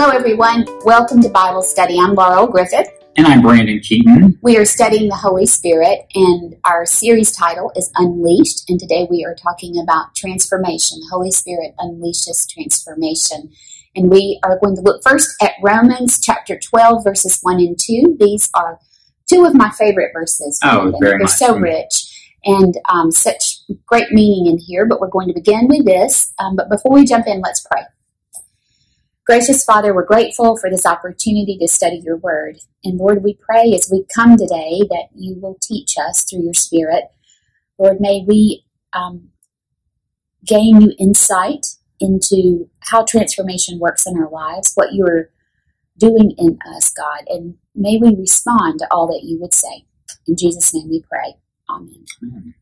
Hello, everyone. Welcome to Bible Study. I'm Laurel Griffith. And I'm Brandon Keaton. We are studying the Holy Spirit, and our series title is Unleashed. And today we are talking about transformation. The Holy Spirit unleashes transformation. And we are going to look first at Romans chapter 12, verses 1 and 2. These are two of my favorite verses. Oh, very They're so rich and um, such great meaning in here. But we're going to begin with this. Um, but before we jump in, let's pray. Gracious Father, we're grateful for this opportunity to study your word. And Lord, we pray as we come today that you will teach us through your Spirit. Lord, may we um, gain new insight into how transformation works in our lives, what you are doing in us, God, and may we respond to all that you would say. In Jesus' name we pray. Amen. Amen.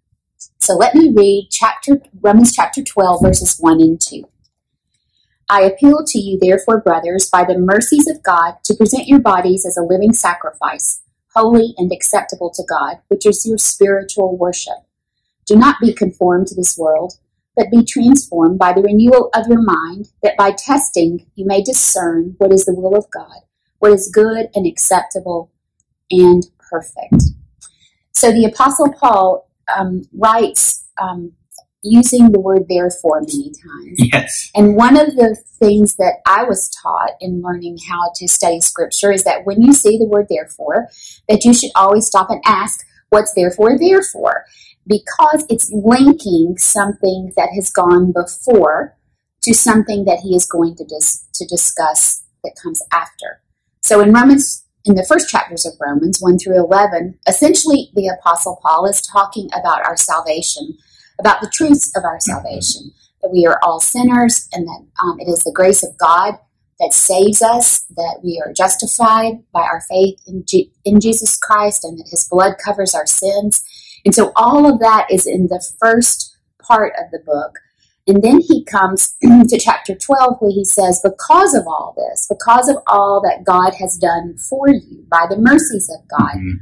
So let me read chapter Romans chapter 12, verses 1 and 2. I appeal to you, therefore, brothers, by the mercies of God, to present your bodies as a living sacrifice, holy and acceptable to God, which is your spiritual worship. Do not be conformed to this world, but be transformed by the renewal of your mind, that by testing you may discern what is the will of God, what is good and acceptable and perfect. So the Apostle Paul um, writes um, using the word therefore many times. Yes. And one of the things that I was taught in learning how to study scripture is that when you see the word therefore, that you should always stop and ask, what's therefore therefore? Because it's linking something that has gone before to something that he is going to dis- to discuss that comes after. So in Romans in the first chapters of Romans 1 through 11, essentially the apostle Paul is talking about our salvation, about the truths of our salvation that we are all sinners and that um, it is the grace of God that saves us, that we are justified by our faith in, G- in Jesus Christ, and that His blood covers our sins. And so all of that is in the first part of the book. And then he comes to chapter 12 where he says, Because of all this, because of all that God has done for you by the mercies of God, Mhm.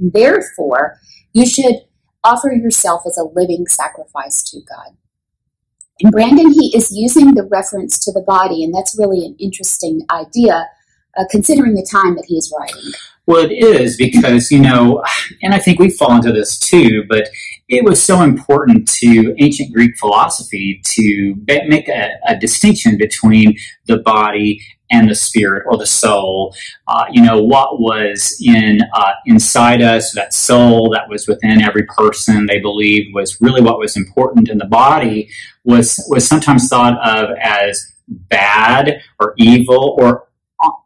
Therefore, you should offer yourself as a living sacrifice to God. And Brandon, he is using the reference to the body, and that's really an interesting idea, uh, considering the time that he is writing. Well, it is because, you know, and I think we fall into this too, but it was so important to ancient Greek philosophy to make a, a distinction between the body and the spirit or the soul. Uh, you know, what was in uh, inside us, that soul that was within every person they believed was really what was important, in the body was was sometimes thought of as bad or evil or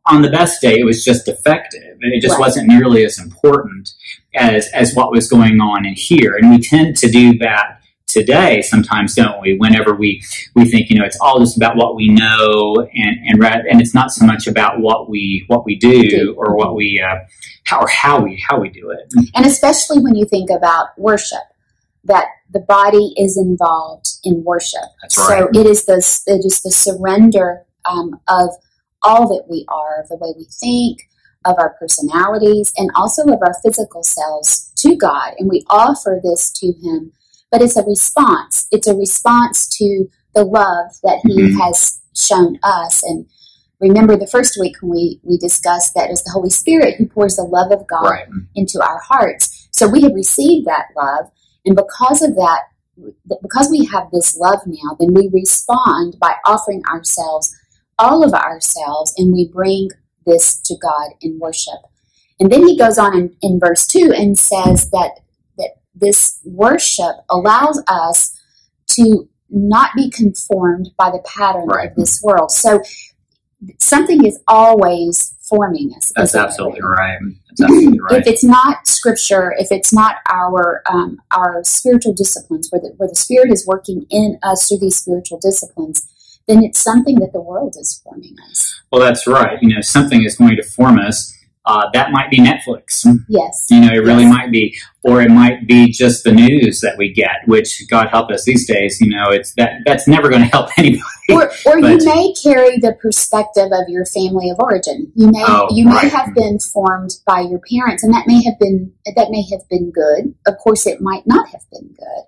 on the best day it was just defective and it just Right. wasn't nearly as important as as what was going on in here and we tend to do that today sometimes don't we whenever we we think you know it's all just about what we know and and ra- and it's not so much about what we what we do Do. or what we uh, how or how we how we do it And especially when you think about worship, that the body is involved in worship. That's right. So it is the it is the surrender um, of all that we are, of the way we think, of our personalities, and also of our physical selves to God, and we offer this to Him. But it's a response. It's a response to the love that He Mhm. has shown us. And remember, the first week when we we discussed that it's the Holy Spirit who pours the love of God right into our hearts. So we have received that love, and because of that, because we have this love now, then we respond by offering ourselves, all of ourselves, and we bring this to God in worship. And then he goes on in, in verse 2 and says that this worship allows us to not be conformed by the pattern Right. of this world. So something is always forming us. that's absolutely right that's absolutely right If it's not scripture, if it's not our um, our spiritual disciplines, where the, where the Spirit is working in us through these spiritual disciplines, then it's something that the world is forming us. well that's right you know something is going to form us uh, that might be netflix Yes, You know, it really Yes. might be, or it might be just the news that we get. Which God help us these days. You know, it's that that's never going to help anybody. or or you may carry the perspective of your family of origin. You may Oh, you may right. have been formed by your parents, and that may have been that may have been good. Of course, it might not have been good.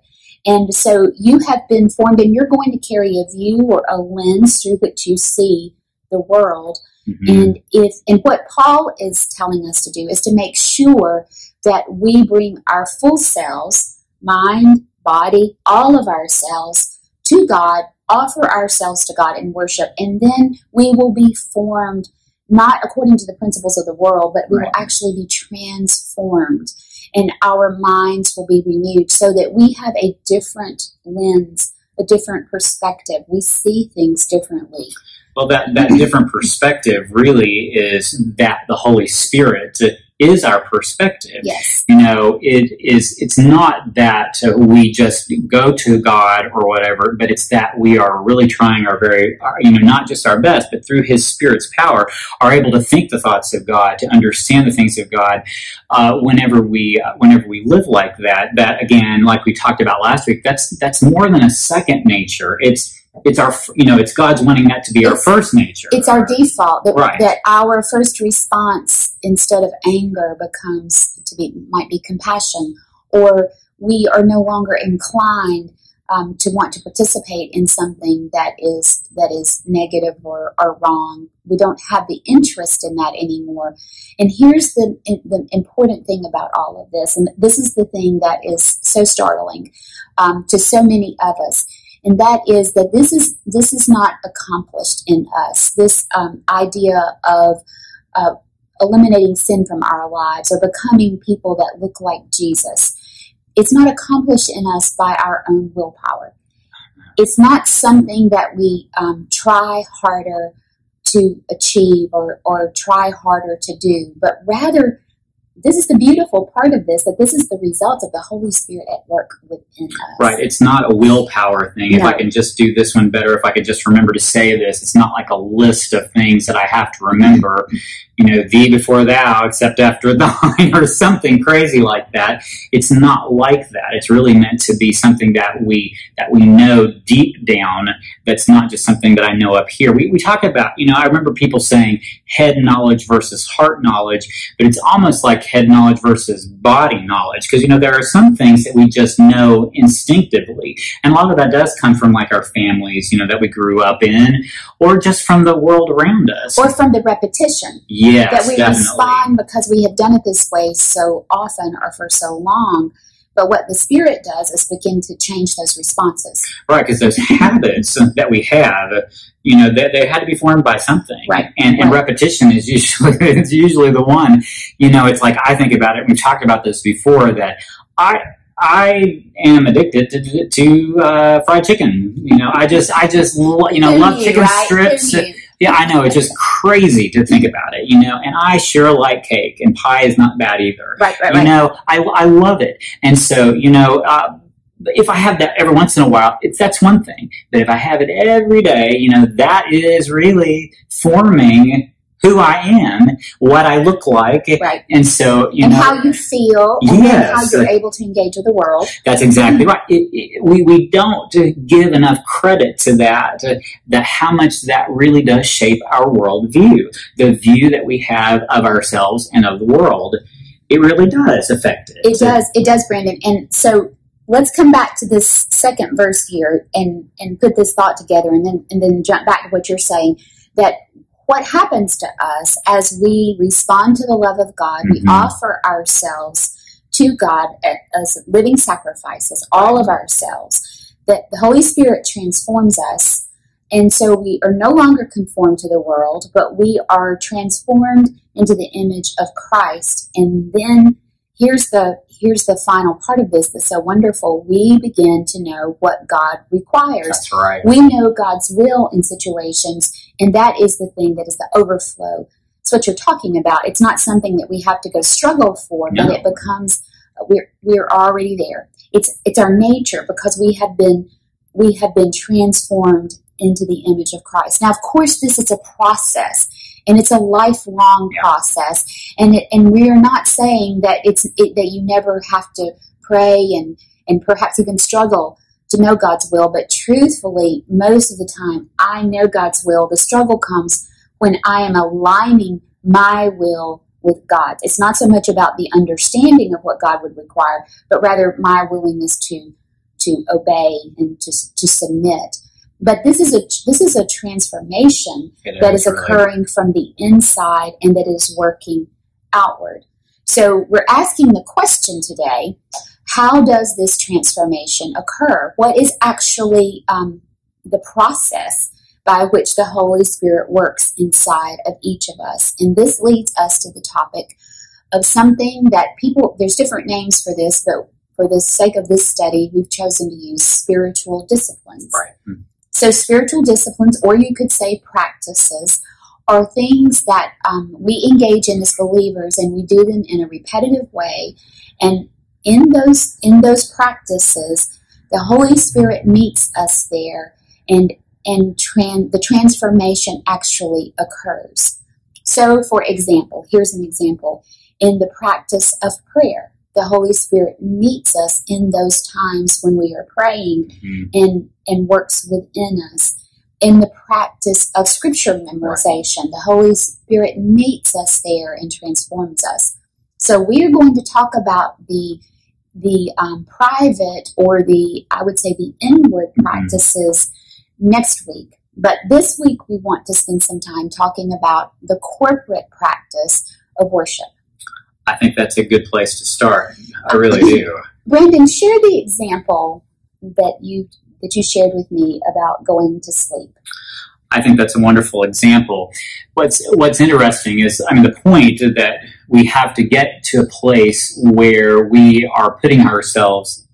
And so you have been formed, and you're going to carry a view or a lens through which you see the world. Mhm. And if and what Paul is telling us to do is to make sure that we bring our full selves, mind, body, all of ourselves to God, offer ourselves to God in worship, and then we will be formed not according to the principles of the world, but we Right. will actually be transformed and our minds will be renewed so that we have a different lens, a different perspective. We see things differently. Well, that, that different perspective really is that the Holy Spirit is our perspective. Yes. You know, it is. It's not that we just go to God or whatever, but it's that we are really trying our very, you know, not just our best, but through His Spirit's power, are able to think the thoughts of God, to understand the things of God. Uh, whenever we, uh, whenever we live like that, that again, like we talked about last week, that's that's more than a second nature. It's it's our, you know, it's God's wanting that to be our first nature. It's our default that, Right. that our first response instead of anger becomes to be might be compassion, or we are no longer inclined um, to want to participate in something that is that is negative or, or wrong. We don't have the interest in that anymore. And here's the the important thing about all of this, and this is the thing that is so startling um, to so many of us and that is that this is this is not accomplished in us. This um, idea of uh, eliminating sin from our lives or becoming people that look like Jesus, it's not accomplished in us by our own willpower. It's not something that we um, try harder to achieve or, or try harder to do, but rather this is the beautiful part of this that this is the result of the Holy Spirit at work within us. Right. It's not a willpower thing. If I can just do this one better, if I could just remember to say this, it's not like a list of things that I have to remember. You know, thee before thou, except after thine, or something crazy like that. It's not like that. It's really meant to be something that we that we know deep down. That's not just something that I know up here. We we talk about. You know, I remember people saying head knowledge versus heart knowledge, but it's almost like head knowledge versus body knowledge because you know there are some things that we just know instinctively and a lot of that does come from like our families you know that we grew up in or just from the world around us Or from the repetition. yes that we definitely respond because we have done it this way so often or for so long. But what the Spirit does is begin to change those responses. right because those habits that we have you know they, they had to be formed by something Right, and, and right. repetition is usually it's usually the one you know it's like i think about it we've talked about this before that i I am addicted to, to uh, fried chicken. You know, I just, I just, lo- you know, love knew, chicken right? Strips. Yeah, I know. It's just crazy to think about it, you know. And I sure like cake, and pie is not bad either. Right, right, You know, I, I love it. And so, you know, uh, if I have that every once in a while, it's that's one thing. But if I have it every day, you know, that is really forming who I am, what I look like. Right. And so, you and know, how you feel, and then how you're able to engage with the world. that's exactly right. It, it, we, we don't give enough credit to that, uh, that how much that really does shape our worldview, the view that we have of ourselves and of the world. It really does affect it. It does, it does, Brandon. And so let's come back to this second verse here and and put this thought together, and then and then jump back to what you're saying that what happens to us as we respond to the love of God, we Mhm. offer ourselves to God as living sacrifices, all of ourselves, that the Holy Spirit transforms us. And so we are no longer conformed to the world, but we are transformed into the image of Christ. And then here's the here's the final part of this that's so wonderful. We begin to know what God requires. That's right. We know God's will in situations, and that is the thing that is the overflow. It's what you're talking about. It's not something that we have to go struggle for, but it becomes we're we're already there. It's it's our nature because we have been we have been transformed into the image of Christ. Now, of course, this is a process, and it's a lifelong Yeah. process, and it, and we are not saying that it's it, that you never have to pray and and perhaps even struggle to know God's will, but truthfully, most of the time, I know God's will. The struggle comes when I am aligning my will with God's. It's not so much about the understanding of what God would require, but rather my willingness to to obey and to to submit. But this is a this is a transformation It that is occurring from the inside and that is working outward. So we're asking the question today how does this transformation occur? What is actually um, the process by which the Holy Spirit works inside of each of us? And this leads us to the topic of something that people, there's different names for this, but for the sake of this study, we've chosen to use spiritual disciplines. Right. Hmm. So, spiritual disciplines, or you could say practices, are things that um, we engage in as believers, and we do them in a repetitive way. And in those in those practices, the Holy Spirit meets us there, and and tran- the transformation actually occurs. So, for example, here's an example: in the practice of prayer, the Holy Spirit meets us in those times when we are praying Mhm. and and works within us. In the practice of scripture memorization, the Holy Spirit meets us there and transforms us. So we are going to talk about the the um, private or the I would say the inward Mhm. practices next week. But this week we want to spend some time talking about the corporate practice of worship. I think that's a good place to start. I really do. Brandon, share the example that you that you shared with me about going to sleep. I think that's a wonderful example. What's What's interesting is, I mean, the point that we have to get to a place where we are putting ourselves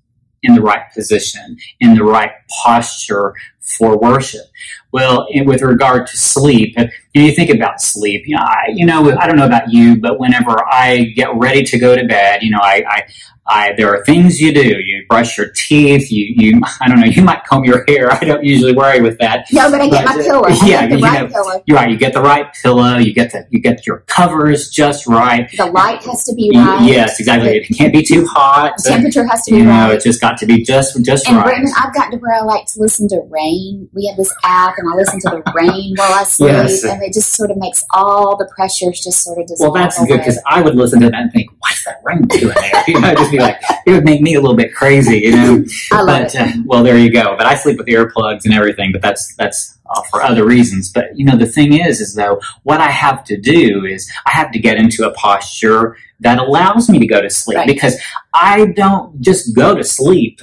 in the right position, in the right posture for worship. Well, in, with regard to sleep, you, know, you think about sleep. You know, I, you know, I don't know about you, but whenever I get ready to go to bed, you know, I, I I, there are things you do. You brush your teeth. You, you, I don't know. You might comb your hair. I don't usually worry with that. No, but I get But, my uh, pillow. I yeah, you right know, pillow. You're right. You get the right pillow. You get the, you get your covers just right. The light has to be right. Yes, exactly. It can't be too hot. The temperature has to be You know, right. it's just got to be just, just And right. Brandon, I've gotten to where I like to listen to rain. We have this app, and I listen to the rain while I sleep, Yes. and it just sort of makes all the pressures just sort of Well, dissolve that's good because I would listen to that and think, "What's that rain doing there?" You know, I'd just be like, it would make me a little bit crazy, you know. I love but it. uh, well, there you go. But I sleep with earplugs and everything. But that's that's uh, for other reasons. But you know, the thing is, is though, what I have to do is I have to get into a posture that allows me to go to sleep Right. because I don't just go to sleep.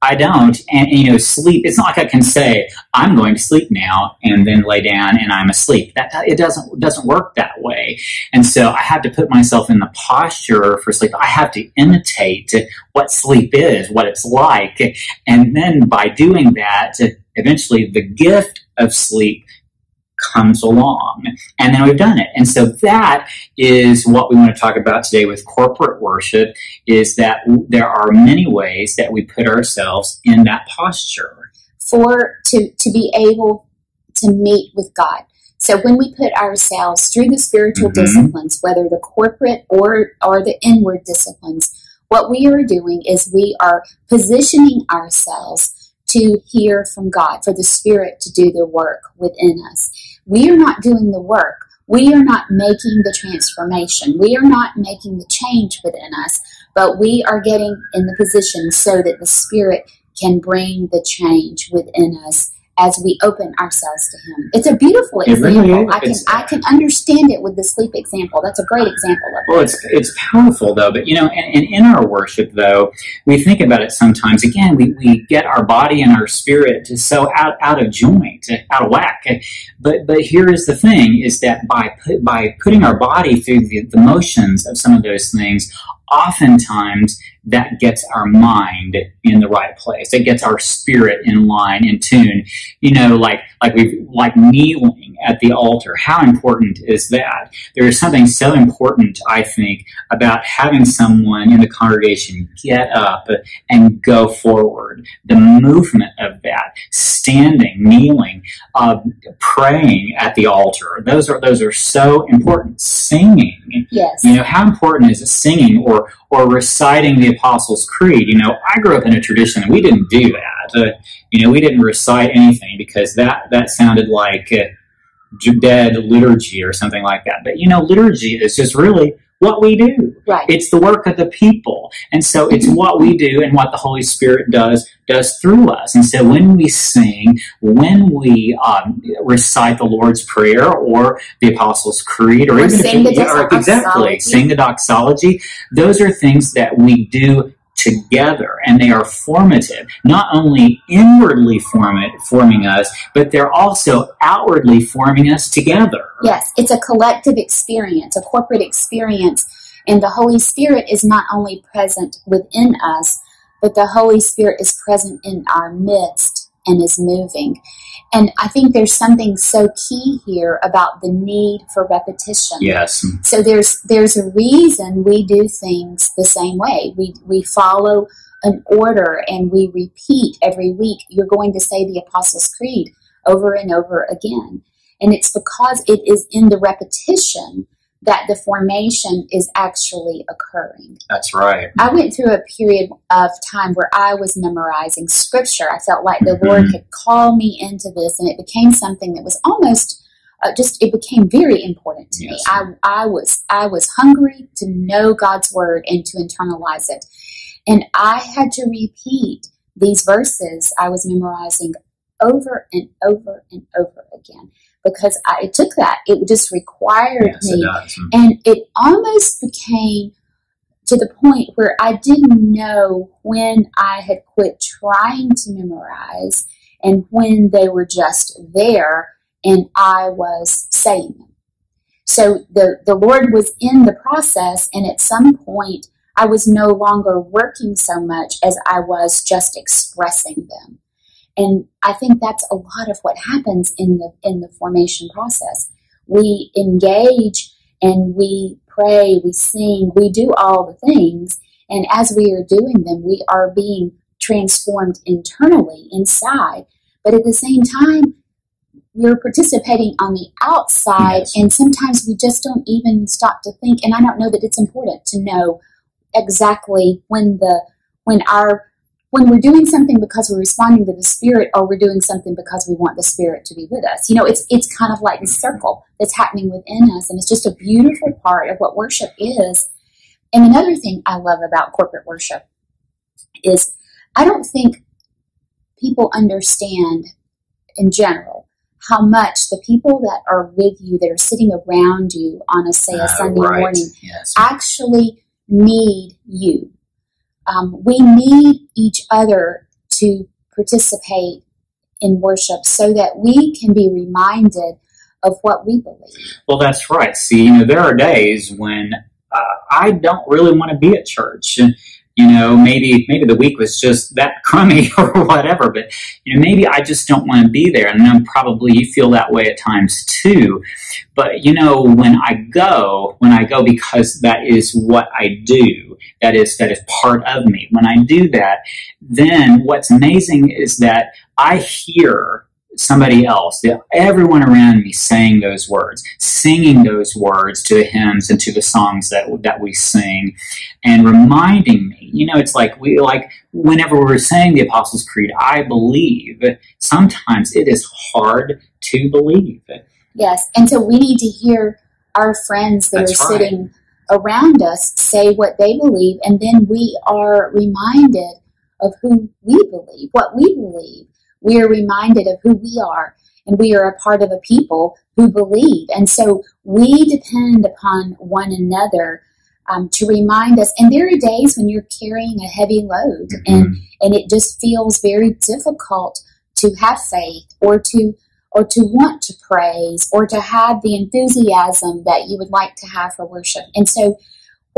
I don't, and, and, you know, sleep. It's not like I can say I'm going to sleep now and then lay down and I'm asleep. That it doesn't doesn't work that way. And so I have to put myself in the posture for sleep. I have to imitate what sleep is, what it's like, and then by doing that, eventually the gift of sleep comes along. And then we've done it. And so that is what we want to talk about today with corporate worship is that there are many ways that we put ourselves in that posture. for to to be able to meet with God. So when we put ourselves through the spiritual Mhm. disciplines, whether the corporate or or the inward disciplines, what we are doing is we are positioning ourselves to hear from God, for the Spirit to do the work within us. We are not doing the work. We are not making the transformation. We are not making the change within us, but we are getting in the position so that the Spirit can bring the change within us as we open ourselves to Him. It's a beautiful It example. is. I can It's- I can understand it with the sleep example. That's a great example of it. Well, it's it's powerful though, but you know, and, and in our worship though, we think about it sometimes. Again, we, we get our body and our spirit just so out out of joint, out of whack. But but here is the thing: is that by put, by putting our body through the, the motions of some of those things, oftentimes that gets our mind in the right place. It gets our spirit in line, in tune. You know, like like we like kneeling at the altar. How important is that? There is something so important, I think, about having someone in the congregation get up and go forward. The movement of that, standing, kneeling, uh, praying at the altar. Those are those are so important. Singing. Yes. You know, how important is singing or or reciting the Apostles' Creed? You know, I grew up in a tradition and we didn't do that. Uh, you know, we didn't recite anything because that that sounded like uh, dead liturgy or something like that. But you know, liturgy is just really what we do. Right. It's the work of the people. And so it's what we do and what the Holy Spirit does does through us. And so when we sing, when we um, recite the Lord's Prayer or the Apostles' Creed, or, Or even if the or exactly doxology. sing the doxology, those are things that we do together and they are formative not only inwardly form it, forming us but they're also outwardly forming us together Yes, it's a collective experience, a corporate experience. And the Holy Spirit is not only present within us, but the Holy Spirit is present in our midst and is moving. And I think there's something so key here about the need for repetition. yes So there's there's a reason we do things the same way. We we follow an order and we repeat every week. You're going to say the Apostles' Creed over and over again. And it's because it is in the repetition that the formation is actually occurring. that's right I went through a period of time where I was memorizing scripture. I felt like the Mhm. Lord had called me into this, and it became something that was almost uh, just. It became very important to Yes. me. I, I was I was hungry to know God's word and to internalize it, and I had to repeat these verses I was memorizing over and over and over again because I it took that. It just required yes me it does mm. and it almost became to the point where I didn't know when I had quit trying to memorize and when they were just there and I was saying them. So the, the Lord was in the process, and at some point, I was no longer working so much as I was just expressing them. And I think that's a lot of what happens in the in the formation process. We engage and we pray, we sing, we do all the things, and as we are doing them, we are being transformed internally inside. But at the same time, we're participating on the outside, Yes. and sometimes we just don't even stop to think. And I don't know that it's important to know exactly when the when our when we're doing something because we're responding to the spirit or we're doing something because we want the spirit to be with us you know it's it's kind of like this circle that's happening within us and it's just a beautiful part of what worship is and another thing i love about corporate worship is i don't think people understand in general how much the people that are with you that are sitting around you on a say a Uh, sunday right. morning yes actually need you. Um, we need each other to participate in worship so that we can be reminded of what we believe. Well, that's right. See, you know, there are days when uh, I don't really want to be at church. And, you know, maybe maybe the week was just that crummy or whatever, but you know, maybe I just don't want to be there. And then probably you feel that way at times too. But you know, when I go, when I go because that is what I do, that is that is part of me. When I do that, then what's amazing is that I hear somebody else, everyone around me saying those words, singing those words to the hymns and to the songs that that we sing, and reminding me. You know, it's like we like whenever we're saying the Apostles' Creed, I believe. Sometimes it is hard to believe. Yes, and so we need to hear our friends that That's are right. sitting around us say what they believe, and then we are reminded of who we believe, what we believe. We are reminded of who we are, and we are a part of a people who believe. And so we depend upon one another um, to remind us. And there are days when you're carrying a heavy load, and and it just feels very difficult to have faith or to or to want to praise or to have the enthusiasm that you would like to have for worship. And so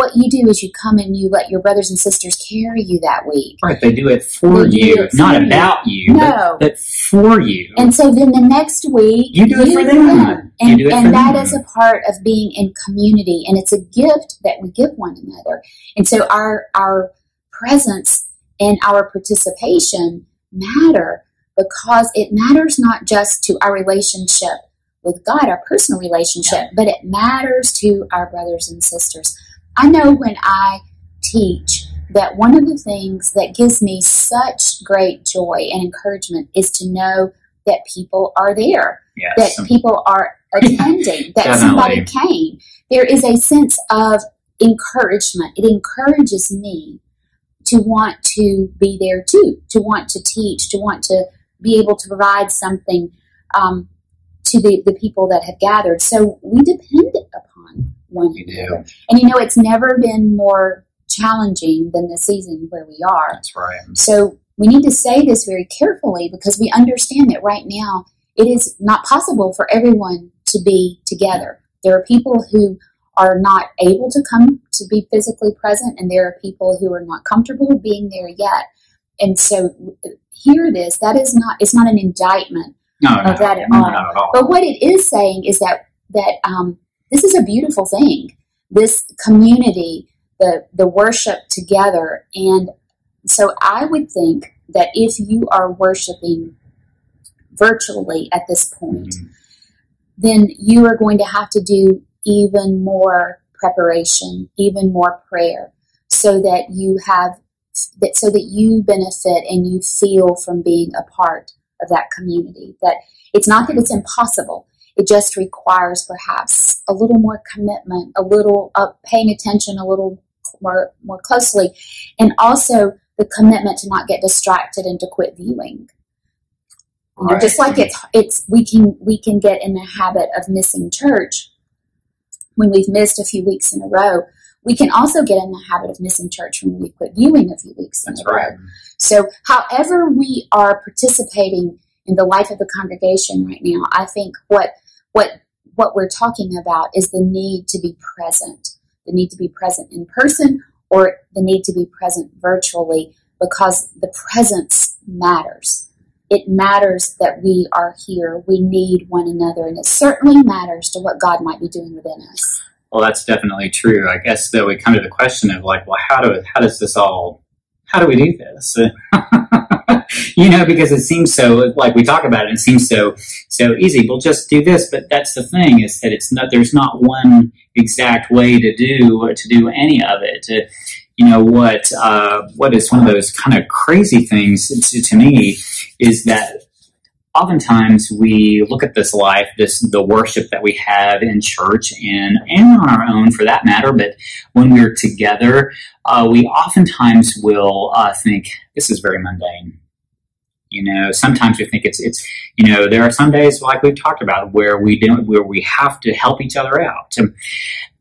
what you do is you come and you let your brothers and sisters carry you that week. Right, they do it for They you, it not you. about you, No. but, but for you. And so then the next week You do it for them. And, You and for that them. is a part of being in community and it's a gift that we give one another. And so our our presence and our participation matter because it matters not just to our relationship with God, our personal relationship, but it matters to our brothers and sisters. I know when I teach that one of the things that gives me such great joy and encouragement is to know that people are there, that people are attending, that somebody came. There is a sense of encouragement. It encourages me to want to be there too, to want to teach, to want to be able to provide something um, to the, the people that have gathered. So we depend one another. And you know, it's never been more challenging than the season where we are. That's right. So we need to say this very carefully because we understand that right now it is not possible for everyone to be together. There are people who are not able to come to be physically present, and there are people who are not comfortable being there yet. And so, hear this. That is not. It's not an indictment No, no, of that at no, all. at all. But what it is saying is that that um, this is a beautiful thing. This community, the the worship together, and so I would think that if you are worshiping virtually at this point, Mhm. then you are going to have to do even more preparation, even more prayer, so that you have that so that you benefit and you feel from being a part of that community. That it's not that it's impossible. It just requires perhaps a little more commitment, a little uh, paying attention a little more more closely, and also the commitment to not get distracted and to quit viewing. You know, Right. just like it's it's we can we can get in the habit of missing church when we've missed a few weeks in a row. We can also get in the habit of missing church when we quit viewing a few weeks in That's a row. So, however we are participating in the life of the congregation right now, I think what what what we're talking about is the need to be present, the need to be present in person, or the need to be present virtually, because the presence matters. It matters that we are here. We need one another, and it certainly matters to what God might be doing within us. Well, that's definitely true. I guess though we come to the question of like, well, how do how does this all? How do we do this? you know, because it seems so like we talk about it, it seems so so easy. We'll just do this, but that's the thing is that it's not. There's not one exact way to do to do any of it. Uh, you know what? Uh, what is one of those kind of crazy things to, to me is that oftentimes we look at this life, this the worship that we have in church and and on our own for that matter. But when we're together, uh, we oftentimes will uh, think this is very mundane. You know, sometimes we think it's it's you know there are some days like we've talked about where we don't where we have to help each other out, and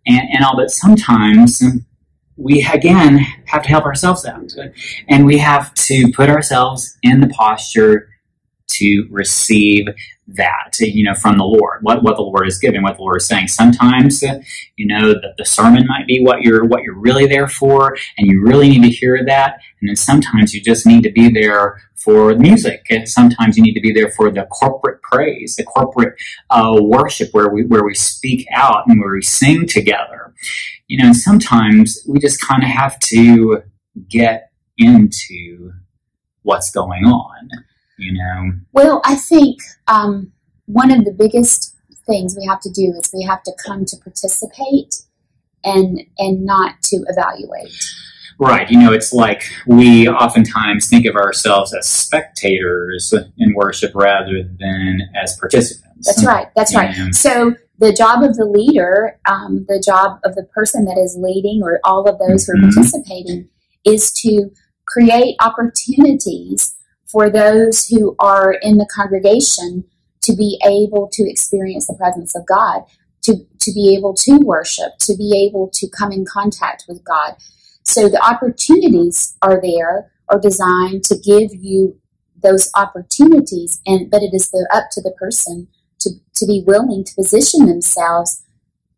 and all. But sometimes we again have to help ourselves out, and we have to put ourselves in the posture to receive that, you know, from the Lord, what, what the Lord is giving, what the Lord is saying. Sometimes, you know, the, the sermon might be what you're, what you're really there for, and you really need to hear that. And then sometimes you just need to be there for music. And sometimes you need to be there for the corporate praise, the corporate uh, worship where we, where we speak out and where we sing together. You know, and sometimes we just kind of have to get into what's going on you know Well, I think um, one of the biggest things we have to do is we have to come to participate and and not to evaluate. right you know it's like we oftentimes think of ourselves as spectators in worship rather than as participants That's right. That's right. So the job of the leader, um, the job of the person that is leading, or all of those who Mhm. are participating, is to create opportunities for those who are in the congregation to be able to experience the presence of God, to, to be able to worship, to be able to come in contact with God. So the opportunities are there, are designed to give you those opportunities, and but it is the, up to the person to, to be willing to position themselves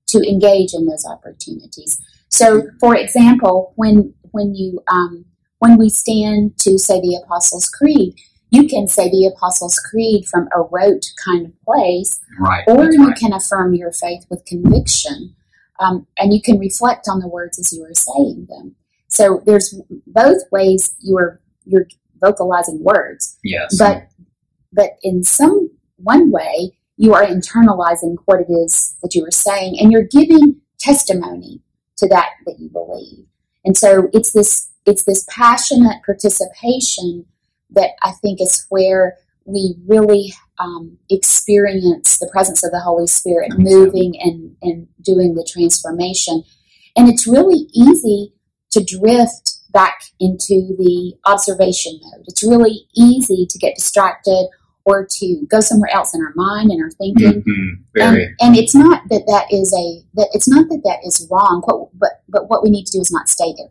to engage in those opportunities. So, for example, when when you um, when we stand to say the Apostles' Creed, you can say the Apostles' Creed from a rote kind of place, right or that's you right. can affirm your faith with conviction, um, and you can reflect on the words as you are saying them. So there's both ways you're you're vocalizing words, yes but but in some one way you are internalizing what it is that you are saying, and you're giving testimony to that that you believe. And so it's this it's this passionate participation that I think is where we really um, experience the presence of the Holy Spirit I think so. moving and, and doing the transformation. And it's really easy to drift back into the observation mode. It's really easy to get distracted or to go somewhere else in our mind and our thinking. Mhm. Very. And, and it's not that that is a that it's not that that is wrong. What, but but what we need to do is not stay there.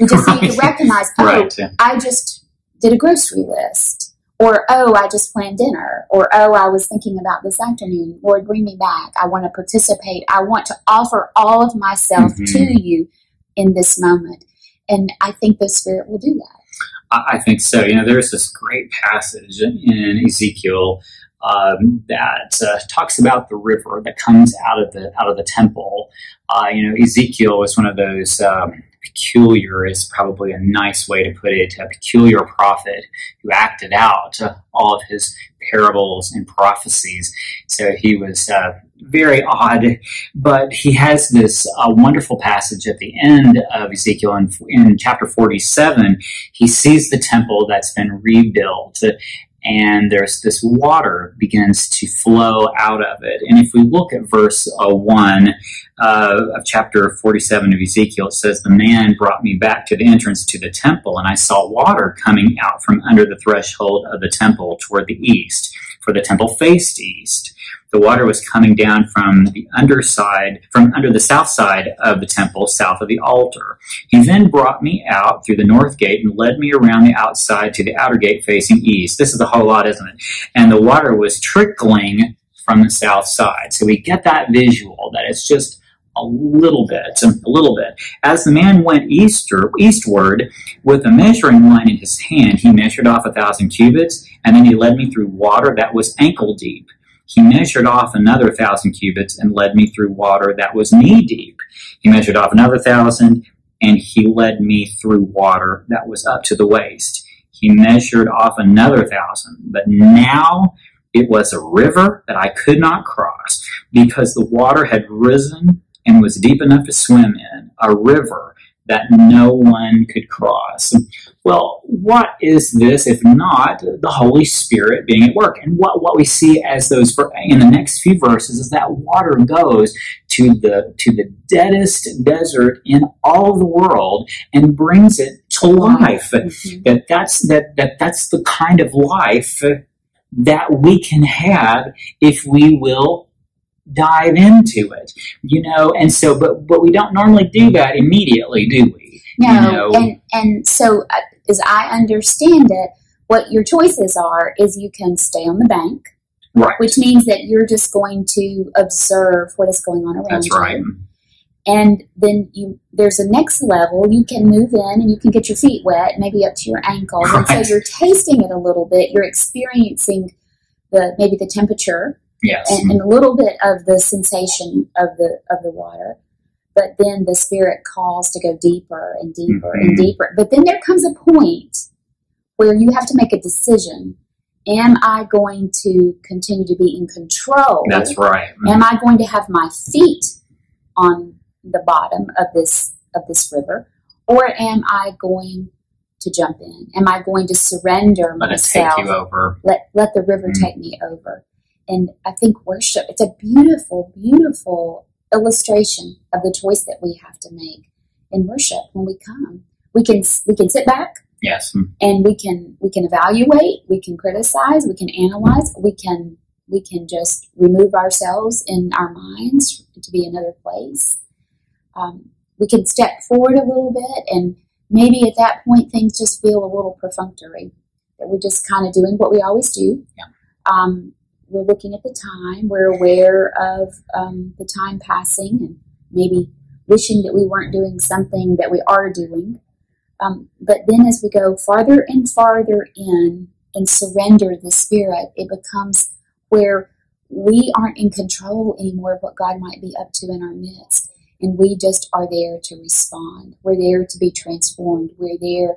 We just need to Right. recognize, oh, right. yeah. I just did a grocery list, or oh, I just planned dinner, or oh, I was thinking about this afternoon. Lord, bring me back. I want to participate. I want to offer all of myself Mhm. to you in this moment. And I think the Spirit will do that. I I think so. You know, there's this great passage in Ezekiel um, that uh, talks about the river that comes out of the out of the temple. Uh, you know, Ezekiel was one of those um, peculiar is probably a nice way to put it. A peculiar prophet who acted out all of his parables and prophecies. So he was uh, very odd, but he has this uh, wonderful passage at the end of Ezekiel in, in chapter 47 he sees the temple that's been rebuilt and there's this water begins to flow out of it and if we look at verse uh, 1 uh, of chapter 47 of ezekiel it says the man brought me back to the entrance to the temple and i saw water coming out from under the threshold of the temple toward the east for the temple faced east the water was coming down from the underside from under the south side of the temple south of the altar he then brought me out through the north gate and led me around the outside to the outer gate facing east. This is a whole lot, isn't it? And the water was trickling from the south side. So we get that visual that it's just a little bit, a little bit. As the man went easter, eastward with a measuring line in his hand, he measured off a thousand cubits, and then he led me through water that was ankle deep. He measured off another thousand cubits and led me through water that was knee deep. He measured off another thousand and he led me through water that was up to the waist. He measured off another thousand, but now it was a river that I could not cross because the water had risen and was deep enough to swim in, a river that no one could cross. Well, what is this if not the Holy Spirit being at work? And what, what we see as those in the next few verses is that water goes to the to the deadest desert in all the world and brings it to life. Mhm. That that's that, that that's the kind of life that we can have if we will dive into it. You know, and so but but we don't normally do that immediately, do we? No, You know. and and so uh, as I understand it, what your choices are is you can stay on the bank, Right. which means that you're just going to observe what is going on around you. That's you. right. And then you there's a next level. You can move in and you can get your feet wet, maybe up to your ankles, and so you're tasting it a little bit. You're experiencing the maybe the temperature Yes. and, and a little bit of the sensation of the of the water. But then the spirit calls to go deeper and deeper and Mhm. deeper. But then there comes a point where you have to make a decision. Am I going to continue to be in control? That's right. Am I going to have my feet on the bottom of this of this river? Or am I going to jump in? Am I going to surrender Let it take you over. let let the river Mhm. take me over and i think worship it's a beautiful beautiful illustration of the choice that we have to make in worship when we come we can we can sit back Yes. and we can we can evaluate we can criticize we can analyze we can we can just remove ourselves in our minds to be another place um, we can step forward a little bit and maybe at that point things just feel a little perfunctory that we're just kind of doing what we always do Yeah. um, we're looking at the time we're aware of um, the time passing and maybe wishing that we weren't doing something that we are doing um, but then as we go farther and farther in and surrender the Spirit, it becomes where we aren't in control anymore of what God might be up to in our midst. And we just are there to respond. We're there to be transformed. We're there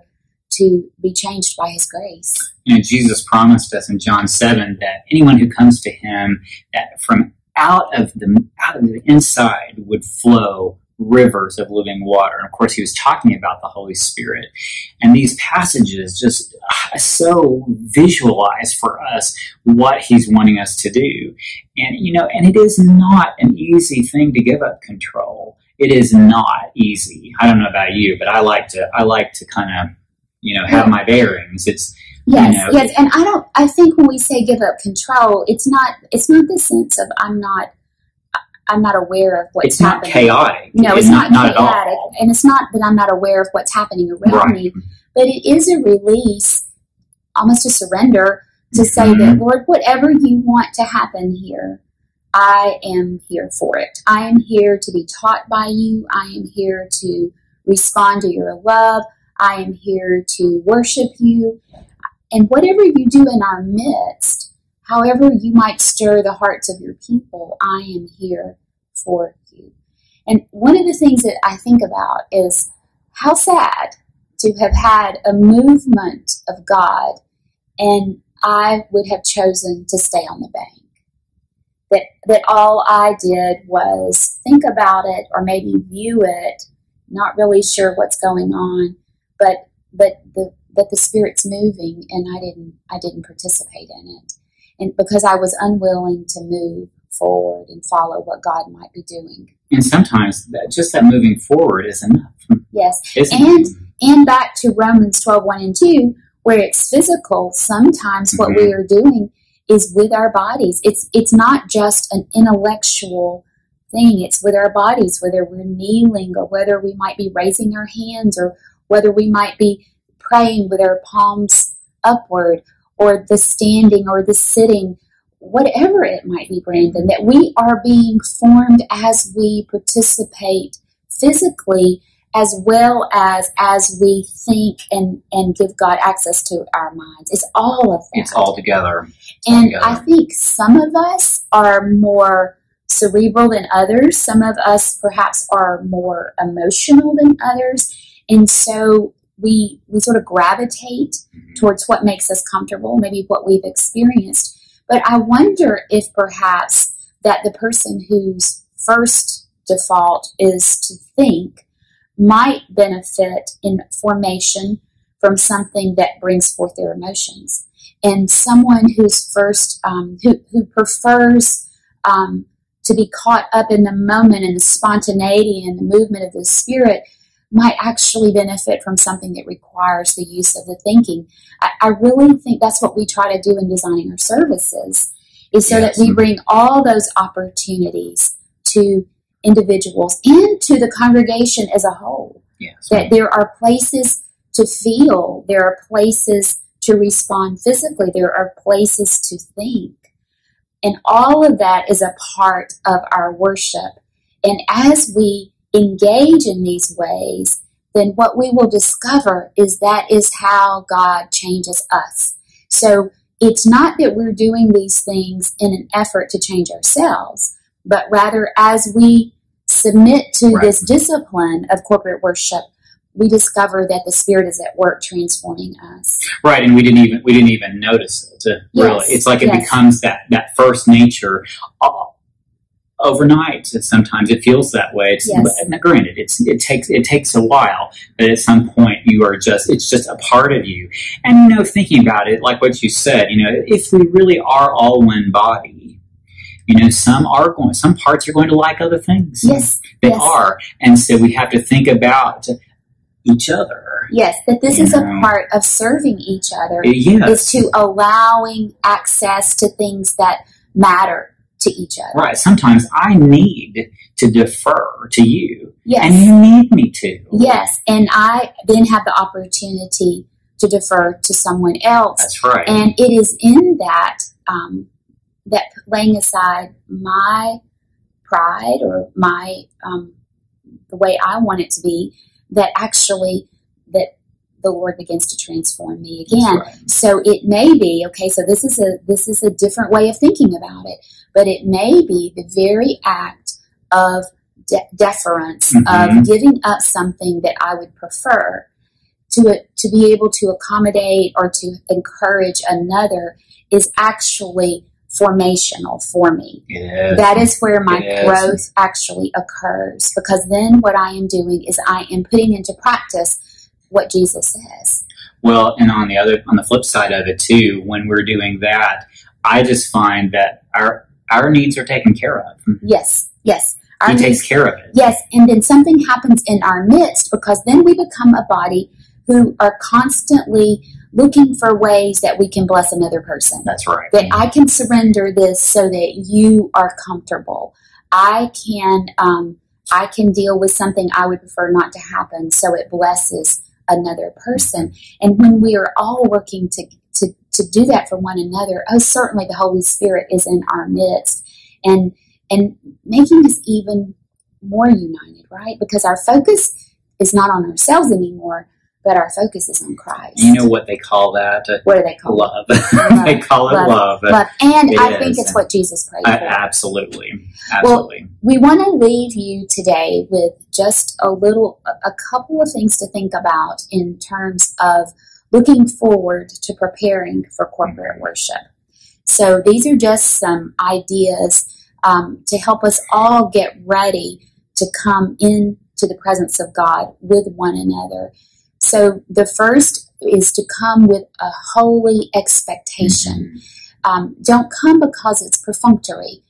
to be changed by His grace. You know, Jesus promised us in John 7 that anyone who comes to him, that from out of the out of the inside would flow rivers of living water. And of course, he was talking about the Holy Spirit. And these passages just uh, so visualize for us what he's wanting us to do. And, you know, and it is not an easy thing to give up control. it is not easy. I don't know about you, but I like to I like to kind of you know have my bearings. It's Yes, you know, yes, and I don't. I think when we say give up control, it's not. It's not the sense of I'm not. I'm not aware of what's it's not happening. chaotic. No, it's not, not at chaotic, all. and it's not that I'm not aware of what's happening around Right. me. But it is a release, almost a surrender, to say Mhm. that Lord, whatever you want to happen here, I am here for it. I am here to be taught by you. I am here to respond to your love. I am here to worship you. And whatever you do in our midst, however you might stir the hearts of your people, I am here for you. And one of the things that I think about is how sad to have had a movement of God and I would have chosen to stay on the bank. That, that all I did was think about it or maybe view it, not really sure what's going on, but but the but the spirit's moving and I didn't I didn't participate in it. And because I was unwilling to move forward and follow what God might be doing. And sometimes that, just that moving forward is enough. Yes. Isn't And- it? And back to Romans 12, 1 and 2, where it's physical, sometimes what Mhm. we are doing is with our bodies. It's it's not just an intellectual thing. It's with our bodies, whether we're kneeling or whether we might be raising our hands or whether we might be praying with our palms upward or the standing or the sitting, whatever it might be, Brandon, that we are being formed as we participate physically as well as as we think and and give God access to our minds. It's all of that. It's all together. It's all and together. I think some of us are more cerebral than others. Some of us perhaps are more emotional than others, and so we we sort of gravitate Mhm. towards what makes us comfortable, maybe what we've experienced. But I wonder if perhaps that the person whose first default is to think might benefit in formation from something that brings forth their emotions. And someone who's first, um, who, who prefers um, to be caught up in the moment and the spontaneity and the movement of the spirit might actually benefit from something that requires the use of the thinking. I, I really think that's what we try to do in designing our services, is so Yes. that we bring all those opportunities to individuals and to the congregation as a whole. Yes. That there are places to feel, there are places to respond physically, there are places to think. And all of that is a part of our worship. And as we engage in these ways, then what we will discover is that is how God changes us. So it's not that we're doing these things in an effort to change ourselves, but rather as we submit to Right. this discipline of corporate worship, we discover that the Spirit is at work transforming us. Right, and we didn't even we didn't even notice it. Really, Yes, it's like it yes. becomes that that first nature overnight. Sometimes it feels that way. It's, Yes. granted, it's it takes it takes a while, but at some point you are just it's just a part of you. And you know, thinking about it, like what you said, you know, if we really are all one body. You know, some are going, some parts are going to like other things. Yes, they yes. are, and so we have to think about each other. yes, that this is a part of serving each other. Yes, is to allowing access to things that matter to each other. Right. Sometimes I need to defer to you, Yes. and you need me to. yes. And I then have the opportunity to defer to someone else. That's right. And it is in that, um, that laying aside my pride or my, um, the way I want it to be, that actually, that the Lord begins to transform me again. right. So it may be okay. So this is a this is a different way of thinking about it, but it may be the very act of de- deference Mhm. of giving up something that I would prefer to to be able to accommodate or to encourage another is actually formational for me. Is. That is where my is. growth actually occurs because then what I am doing is I am putting into practice what Jesus says. Well, and on the other, on the flip side of it too, when we're doing that, I just find that our our needs are taken care of. Yes, yes. Our He midst- takes care of it. Yes, and then something happens in our midst because then we become a body who are constantly looking for ways that we can bless another person. That's right. That I can surrender this so that you are comfortable. I can um, I can deal with something I would prefer not to happen, so it blesses another person. And when we are all working to to to do that for one another, oh, certainly the Holy Spirit is in our midst, and and making us even more united, right? Because our focus is not on ourselves anymore, but our focus is on Christ. You know what they call that? What do they call love. Love. they call it Love. love. Love. And It I think it's what Jesus prayed Uh, for. absolutely. Absolutely. Well, we want to leave you today with just a little, a couple of things to think about in terms of looking forward to preparing for corporate worship. So these are just some ideas um, to help us all get ready to come into the presence of God with one another. So the first is to come with a holy expectation. Um, don't come because it's perfunctory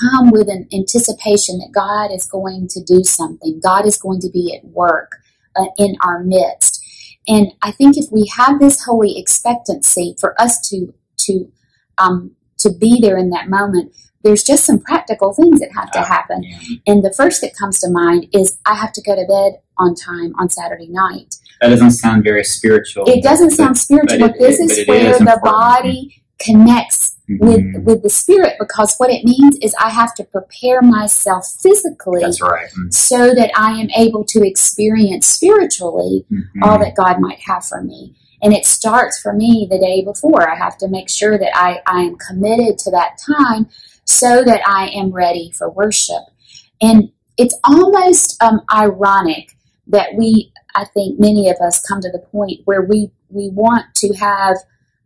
come with an anticipation that God is going to do something. God is going to be at work uh, in our midst. And I think if we have this holy expectancy for us to to um, to be there in that moment, there's just some practical things that have to Ah, happen. Yeah. And the first that comes to mind is I have to go to bed on time on Saturday night. That doesn't sound very spiritual. It doesn't but- sound spiritual, but but, this it- is it where is the body connects with Mhm. with the spirit because what it means is I have to prepare myself physically That's right. Mm-hmm. so that I am able to experience spiritually Mhm. all that God might have for me. And it starts for me the day before. I have to make sure that I, I am committed to that time so that I am ready for worship. And it's almost um, ironic that we, I think many of us come to the point where we, we want to have,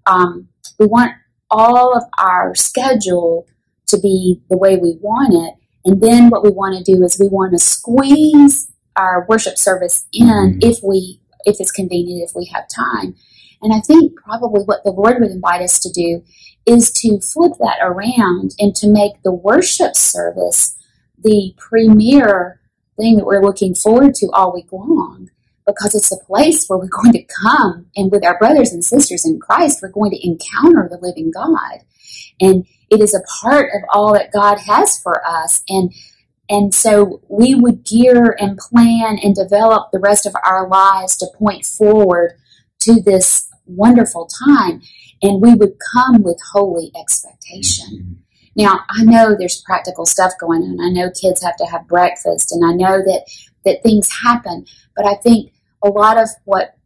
um, we want all of our schedule to be the way we want it. And then what we want to do is we want to squeeze our worship service in Mhm. if we if it's convenient if we have time. And I think probably what the Lord would invite us to do is to flip that around and to make the worship service the premier thing that we're looking forward to all week long because it's a place where we're going to come and with our brothers and sisters in Christ, we're going to encounter the living God. And it is a part of all that God has for us. And and so we would gear and plan and develop the rest of our lives to point forward to this wonderful time. And we would come with holy expectation. Mm-hmm. Now, I know there's practical stuff going on. I know kids have to have breakfast, and I know that that things happen. But I think a lot of what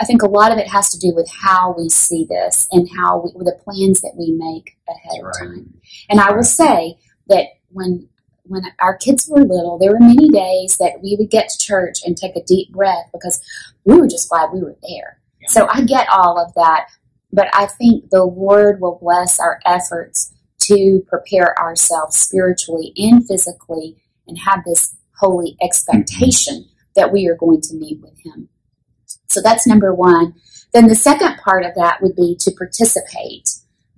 I think a lot of it has to do with how we see this and how we, with the plans that we make ahead That's of time. And I will say that when when our kids were little, there were many days that we would get to church and take a deep breath because we were just glad we were there. Yeah. So I get all of that, but I think the Lord will bless our efforts to prepare ourselves spiritually and physically and have this holy expectation that we are going to meet with Him. So that's number one. Then the second part of that would be to participate.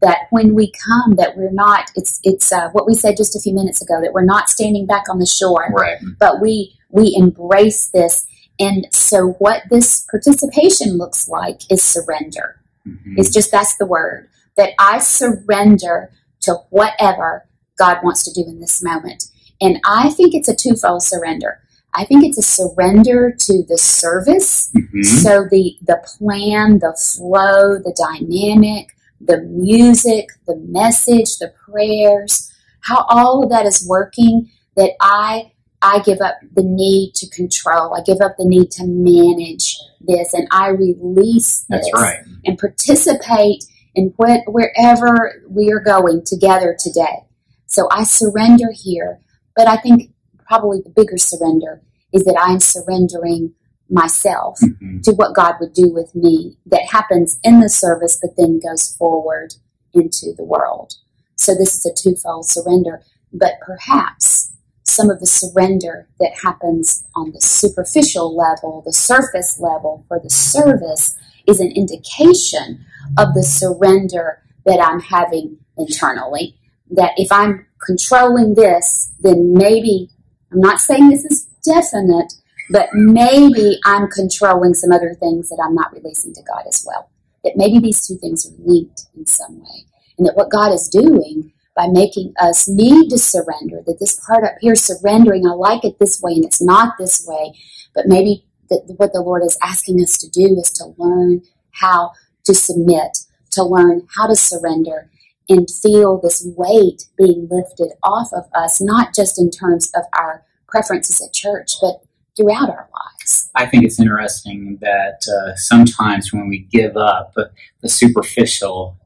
That when we come, that we're not. It's it's uh, what we said just a few minutes ago. That we're not standing back on the shore, Right. but we we embrace this. And so, what this participation looks like is surrender. Mhm. It's just that's the word that I surrender to whatever God wants to do in this moment. And I think it's a twofold surrender. I think it's a surrender to the service. Mhm. So the the plan, the flow, the dynamic, the music, the message, the prayers, how all of that is working that I I give up the need to control. I give up the need to manage this and I release this That's right. and participate in wh- wherever we are going together today. So I surrender here, but I think probably the bigger surrender is that I'm surrendering myself Mhm. to what God would do with me that happens in the service but then goes forward into the world. So this is a twofold surrender, but perhaps some of the surrender that happens on the superficial level, the surface level for the service is an indication of the surrender that I'm having internally. That if I'm controlling this, then maybe I'm not saying this is definite, but maybe I'm controlling some other things that I'm not releasing to God as well. That maybe these two things are linked in some way. And that what God is doing by making us need to surrender, that this part up here, surrendering, I like it this way and it's not this way, but maybe that what the Lord is asking us to do is to learn how to submit, to learn how to surrender, and feel this weight being lifted off of us, not just in terms of our preferences at church, but throughout our lives. I think it's interesting that uh, sometimes when we give up the superficial,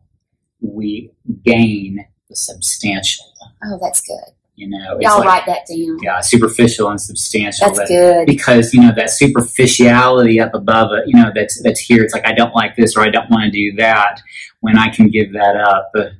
we gain the substantial. Oh, that's good. You know, y'all like, write that down. Yeah, superficial and substantial. That's that, good because you know that superficiality up above it. You know that's that's here. It's like I don't like this or I don't want to do that. When I can give that up, a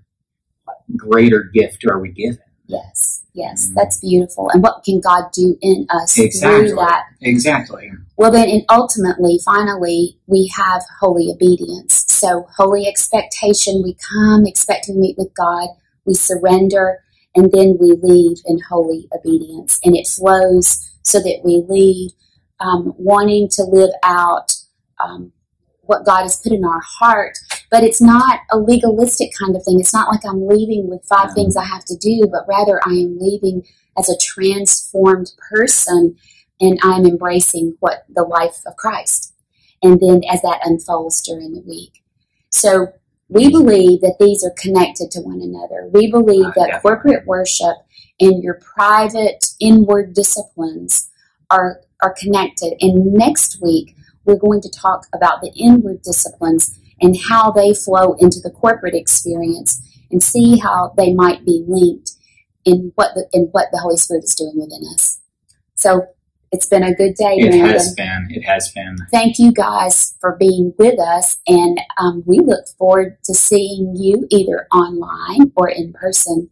greater gift are we given? Yes, yes, mm-hmm. that's beautiful. And what can God do in us exactly. through that? Exactly. Well, then, and ultimately, finally, we have holy obedience. So, holy expectation. We come expecting to meet with God. We surrender and then we leave in holy obedience. And it flows so that we leave um, wanting to live out um, what God has put in our heart. But it's not a legalistic kind of thing. It's not like I'm leaving with five things I have to do, but rather I am leaving as a transformed person and I'm embracing what the life of Christ. And then as that unfolds during the week. So we mm-hmm. believe that these are connected to one another. We believe uh, that yeah. corporate worship and your private inward disciplines are, are connected. And next week, we're going to talk about the inward disciplines and how they flow into the corporate experience and see how they might be linked in what the, in what the Holy Spirit is doing within us. So it's been a good day. It Brandon. has been. It has been. Thank you guys for being with us, and um, we look forward to seeing you either online or in person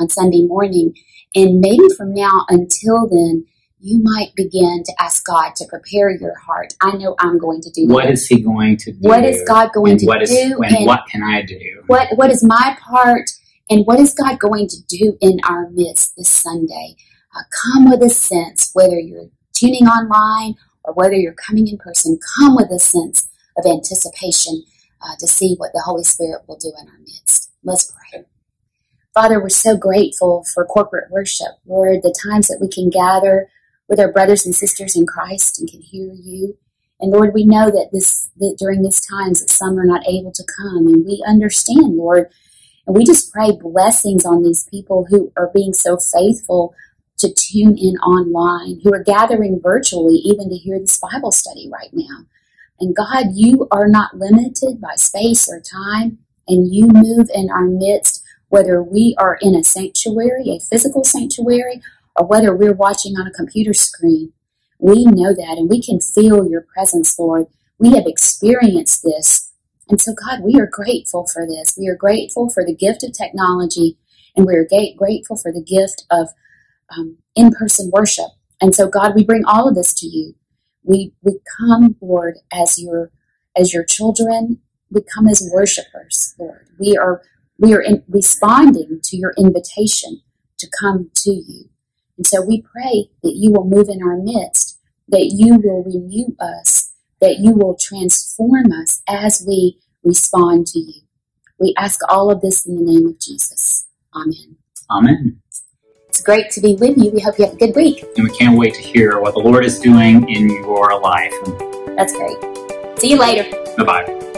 on Sunday morning. And maybe from now until then, you might begin to ask God to prepare your heart. I know I'm going to do. What is He going to do? What is God going to what is, do? And, and what can I do? What What is my part? And what is God going to do in our midst this Sunday? Uh, come with a sense, whether you're tuning online or whether you're coming in person, come with a sense of anticipation uh, to see what the Holy Spirit will do in our midst. Let's pray. Father, we're so grateful for corporate worship. Lord, the times that we can gather with our brothers and sisters in Christ and can hear you. And Lord, we know that this that during these times that some are not able to come, and we understand, Lord, and we just pray blessings on these people who are being so faithful to tune in online, who are gathering virtually even to hear this Bible study right now. And God, you are not limited by space or time, and you move in our midst, whether we are in a sanctuary, a physical sanctuary, or whether we're watching on a computer screen. We know that, and we can feel your presence, Lord. We have experienced this. And so, God, we are grateful for this. We are grateful for the gift of technology, and we are grateful for the gift of um, in-person worship. And so, God, we bring all of this to you. We we come, Lord, as your as your children. We come as worshipers, Lord. We are we are in, responding to your invitation to come to you. And so we pray that you will move in our midst, that you will renew us, that you will transform us as we respond to you. We ask all of this in the name of Jesus. Amen. Amen. It's great to be with you. We hope you have a good week. And we can't wait to hear what the Lord is doing in your life. That's great. See you later. Bye bye.